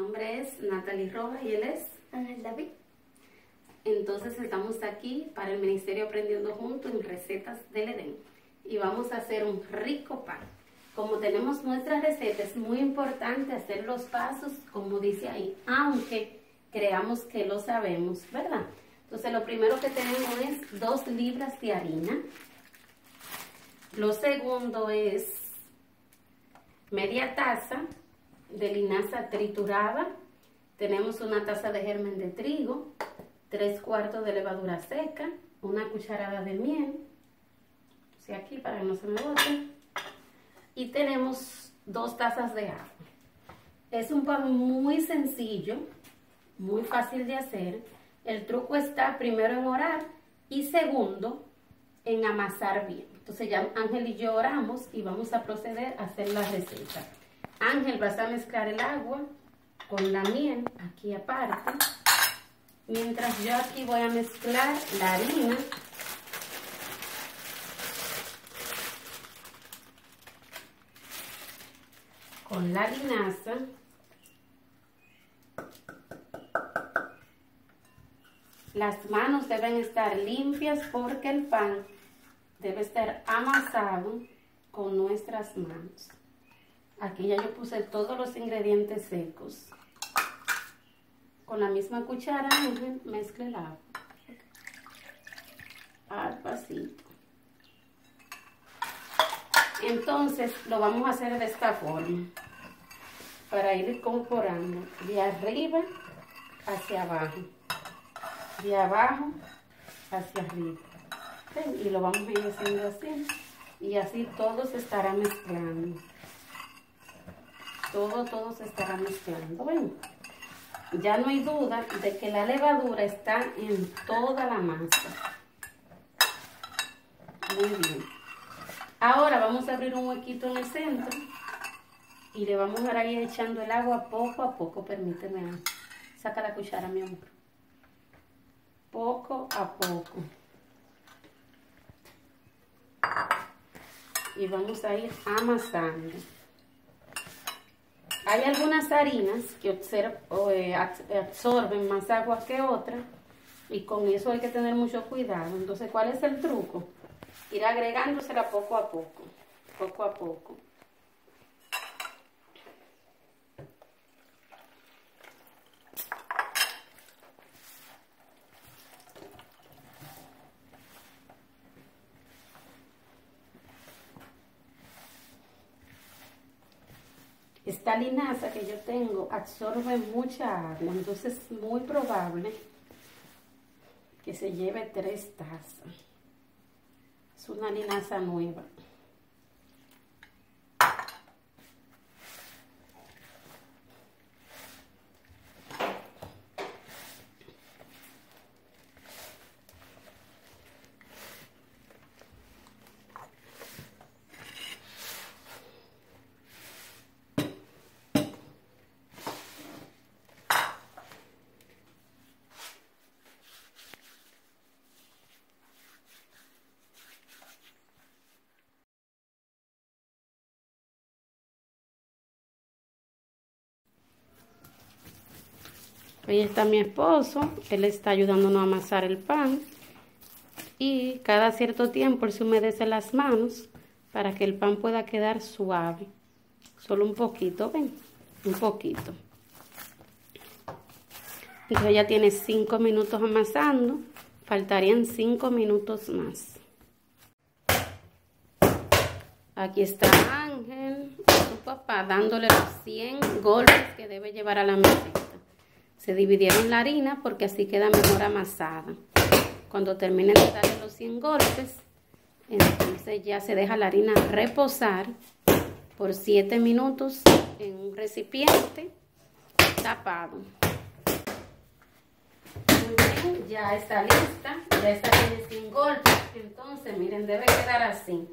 nombre es Natalie Rojas y él es Ángel David. Entonces estamos aquí para el Ministerio Aprendiendo Juntos en Recetas del Edén y vamos a hacer un rico pan. Como tenemos nuestra receta, es muy importante hacer los pasos como dice ahí, aunque creamos que lo sabemos, ¿verdad? Entonces lo primero que tenemos es dos libras de harina. Lo segundo es media taza de linaza triturada, tenemos una taza de germen de trigo, tres cuartos de levadura seca, una cucharada de miel, aquí para que no se me bote, y tenemos dos tazas de agua. Es un pan muy sencillo, muy fácil de hacer. El truco está primero en orar y segundo en amasar bien. Entonces ya Ángel y yo oramos y vamos a proceder a hacer la receta. Ángel, vas a mezclar el agua con la miel aquí aparte. Mientras yo aquí voy a mezclar la harina con la linaza. Las manos deben estar limpias porque el pan debe estar amasado con nuestras manos. Aquí ya yo puse todos los ingredientes secos. Con la misma cuchara mezcle el agua. Al pasito. Entonces lo vamos a hacer de esta forma. Para ir incorporando de arriba hacia abajo. De abajo hacia arriba. Y lo vamos a ir haciendo así. Y así todo se estará mezclando todo, todo se estará mezclando. Bueno, ya no hay duda de que la levadura está en toda la masa. Muy bien. Ahora vamos a abrir un huequito en el centro y le vamos a ir echando el agua poco a poco. Permíteme. Saca la cuchara, mi amor. Poco a poco. Y vamos a ir amasando. Hay algunas harinas que eh, absorben más agua que otras y con eso hay que tener mucho cuidado. Entonces, ¿cuál es el truco? Ir agregándosela poco a poco, poco a poco. Esta linaza que yo tengo absorbe mucha agua, entonces es muy probable que se lleve tres tazas. Es una linaza nueva. Ahí está mi esposo, él está ayudándonos a amasar el pan. Y cada cierto tiempo él se humedece las manos para que el pan pueda quedar suave. Solo un poquito, ven, un poquito. Entonces ya tiene cinco minutos amasando, faltarían cinco minutos más. Aquí está Ángel, su papá, dándole los 100 golpes que debe llevar a la mesa. Se dividieron la harina porque así queda mejor amasada. Cuando terminen de darle los 100 golpes, entonces ya se deja la harina reposar por 7 minutos en un recipiente tapado. Ya está lista, ya está tiene 100 golpes. Entonces, miren, debe quedar así.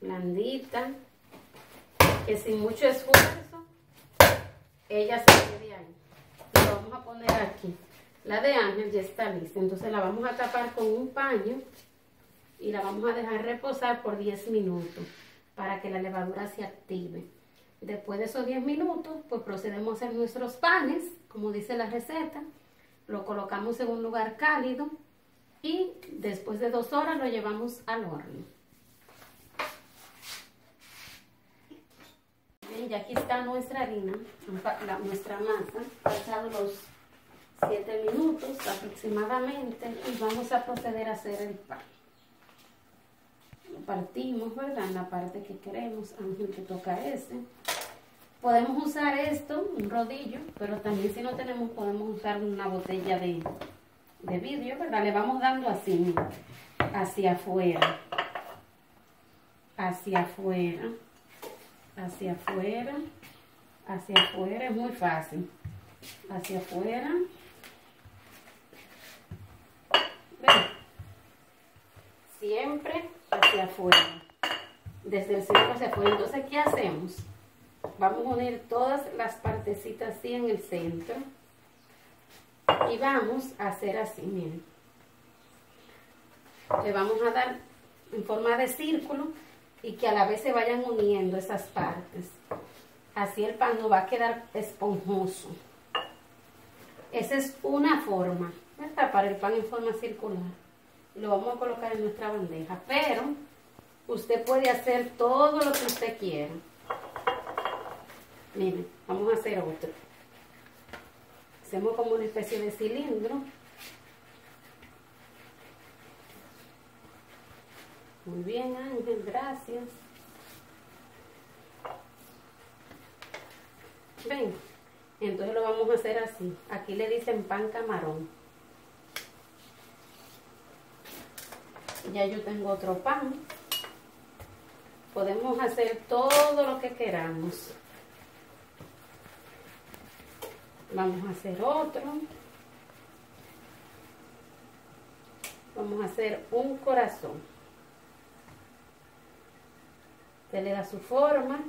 Blandita, que sin mucho esfuerzo ella se quede ahí. La vamos a poner aquí. La de Ángel ya está lista, entonces la vamos a tapar con un paño y la vamos a dejar reposar por 10 minutos para que la levadura se active. Después de esos 10 minutos, pues procedemos a hacer nuestros panes, como dice la receta. Lo colocamos en un lugar cálido y después de dos horas lo llevamos al horno. Ya aquí está nuestra harina, nuestra masa, pasado los 7 minutos aproximadamente y vamos a proceder a hacer el pan. Lo partimos, ¿verdad? En la parte que queremos, Ángel que toca ese. Podemos usar esto, un rodillo, pero también si no tenemos podemos usar una botella de, de vidrio, ¿verdad? Le vamos dando así, hacia afuera, hacia afuera, hacia afuera, hacia afuera, es muy fácil, hacia afuera. Siempre hacia afuera, desde el centro hacia afuera. Entonces, ¿qué hacemos? Vamos a unir todas las partecitas así en el centro. Y vamos a hacer así, miren. Le vamos a dar en forma de círculo y que a la vez se vayan uniendo esas partes. Así el pan no va a quedar esponjoso. Esa es una forma, ¿verdad? Para el pan en forma circular. Lo vamos a colocar en nuestra bandeja. Pero usted puede hacer todo lo que usted quiera. Miren, vamos a hacer otro. Hacemos como una especie de cilindro. Muy bien, Ángel, gracias. Ven, entonces lo vamos a hacer así. Aquí le dicen pan camarón. Ya yo tengo otro pan. Podemos hacer todo lo que queramos. Vamos a hacer otro. Vamos a hacer un corazón. Se le da su forma.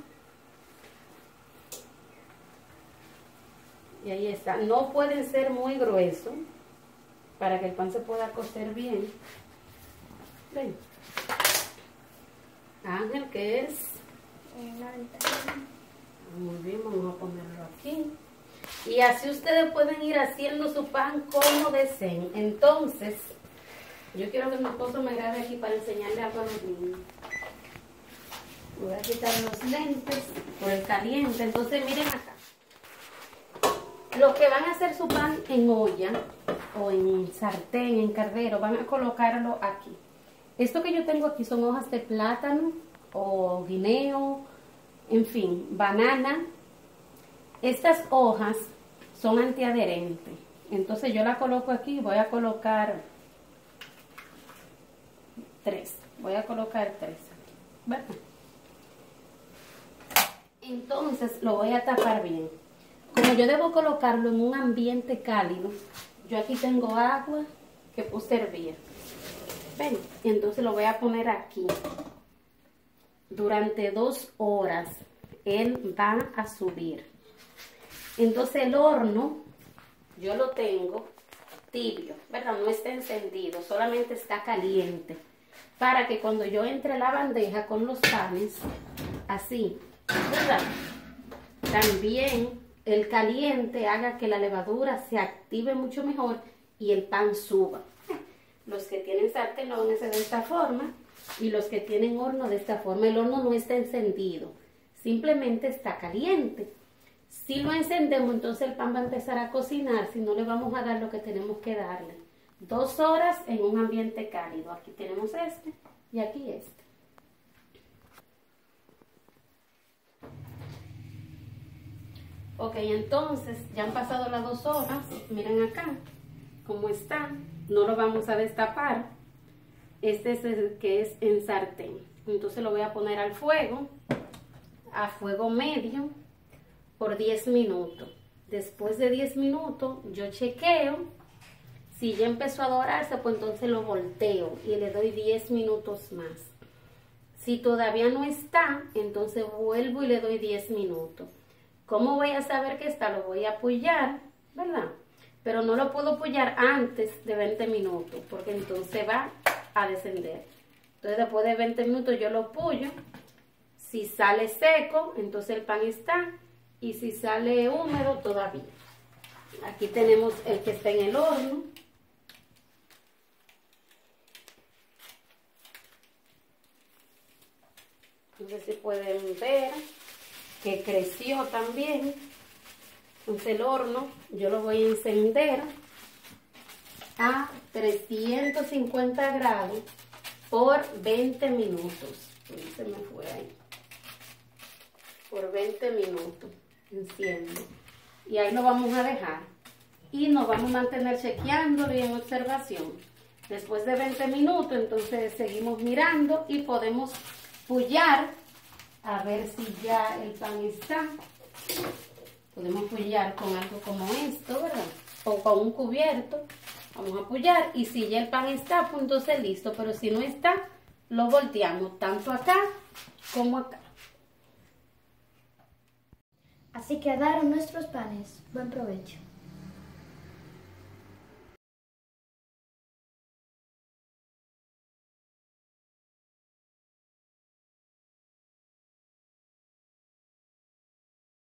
Y ahí está. No pueden ser muy gruesos para que el pan se pueda cocer bien. Ven. Ángel, ¿qué es? Muy bien, vamos a ponerlo aquí. Y así ustedes pueden ir haciendo su pan como deseen. Entonces, yo quiero que mi esposo me grabe aquí para enseñarle algo a los niños. Voy a quitar los lentes por el caliente. Entonces, miren acá. Los que van a hacer su pan en olla o en sartén, en cardero, van a colocarlo aquí. Esto que yo tengo aquí son hojas de plátano o guineo, en fin, banana, estas hojas son antiadherentes. Entonces yo la coloco aquí, voy a colocar tres. Voy a colocar tres aquí. Entonces lo voy a tapar bien. Como yo debo colocarlo en un ambiente cálido, yo aquí tengo agua que puse hervir. Entonces lo voy a poner aquí. Durante dos horas él va a subir. Entonces el horno, yo lo tengo tibio, ¿verdad? No está encendido, solamente está caliente. Para que cuando yo entre la bandeja con los panes, así, También el caliente haga que la levadura se active mucho mejor y el pan suba. Los que tienen sartén lo van a hacer de esta forma y los que tienen horno de esta forma. El horno no está encendido, simplemente está caliente. Si lo encendemos, entonces el pan va a empezar a cocinar, si no le vamos a dar lo que tenemos que darle. Dos horas en un ambiente cálido. Aquí tenemos este y aquí este. Ok, entonces ya han pasado las dos horas. Miren acá cómo está. No lo vamos a destapar. Este es el que es en sartén. Entonces lo voy a poner al fuego, a fuego medio por 10 minutos. Después de 10 minutos yo chequeo. Si ya empezó a dorarse, pues entonces lo volteo y le doy 10 minutos más. Si todavía no está, entonces vuelvo y le doy 10 minutos. ¿Cómo voy a saber que está? Lo voy a apoyar, ¿verdad? Pero no lo puedo apoyar antes de 20 minutos, porque entonces va a descender. Entonces después de 20 minutos yo lo apoyo Si sale seco, entonces el pan está. Y si sale húmedo, todavía. Aquí tenemos el que está en el horno. No sé si pueden ver que creció también. Entonces el horno yo lo voy a encender a 350 grados por 20 minutos. Se me fue ahí. Por 20 minutos. Enciendo. Y ahí lo vamos a dejar. Y nos vamos a mantener chequeándolo y en observación. Después de 20 minutos, entonces seguimos mirando y podemos pullar a ver si ya el pan está. Podemos pullar con algo como esto, ¿verdad? O con un cubierto. Vamos a apoyar y si ya el pan está, pues entonces listo. Pero si no está, lo volteamos tanto acá como acá. Así quedaron nuestros panes. Buen provecho.